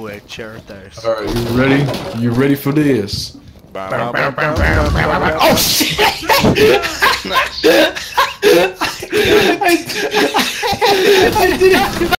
boy Cheritos. All right, you ready? You ready for this? Oh shit! I did it.